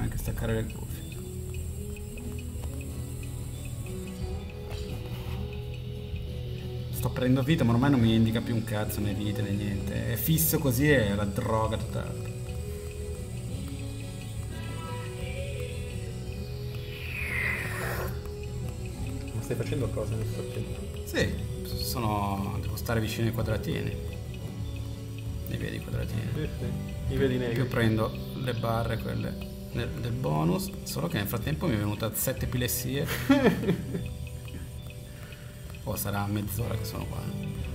puoi anche staccare le cuffie. Sto prendendo vita, ma ormai non mi indica più un cazzo né vite né niente. È fisso così e è la droga totale. Ma stai facendo cosa nel frattempo? Sì, sono. devo stare vicino ai quadratini. Li vedi i quadratini. Sì, sì. I vedi Io negri. prendo le barre, quelle del, del bonus, solo che nel frattempo mi è venuta sette epilessie. o sarà mezz'ora che sono qua.